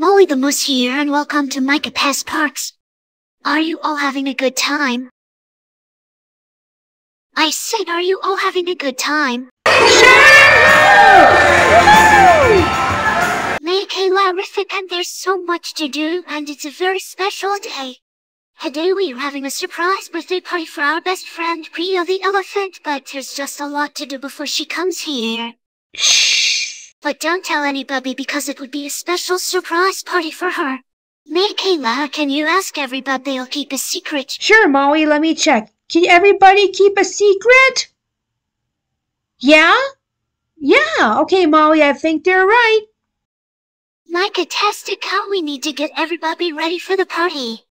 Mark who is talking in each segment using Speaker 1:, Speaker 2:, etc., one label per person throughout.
Speaker 1: Molly the Moose here and welcome to MikaPas Parks. Are you all having a good time? I said, are you all having a good time? Mikayla and there's so much to do and it's a very special day. Today we are having a surprise birthday party for our best friend Priya the elephant, but there's just a lot to do before she comes here.
Speaker 2: Shh.
Speaker 1: But don't tell anybody because it would be a special surprise party for her. Mikayla, can you ask everybody they'll keep a secret?
Speaker 2: Sure, Molly, let me check. Can everybody keep a secret? Yeah? Yeah, okay, Molly, I think they're right.
Speaker 1: Like a test account, we need to get everybody ready for the party.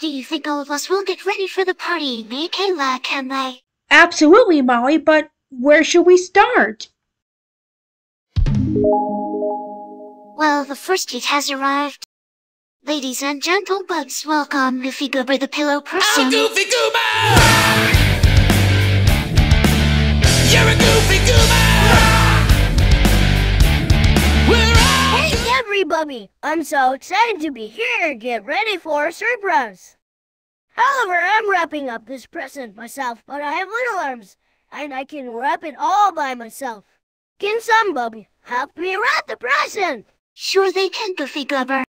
Speaker 1: Do you think all of us will get ready for the party? Me, Kayla, can they?
Speaker 2: Absolutely, Molly, but where should we start?
Speaker 1: Well, the first kit has arrived. Ladies and gentlebugs, welcome Goofy Goober the Pillow Person.
Speaker 3: I'm Goofy Goober! You're a Goofy Goober!
Speaker 4: Hey everybody! I'm so excited to be here. Get ready for a surprise. However, I'm wrapping up this present myself, but I have little arms, and I can wrap it all by myself. Can somebody help me wrap the present?
Speaker 1: Sure they can, Goofy Goober.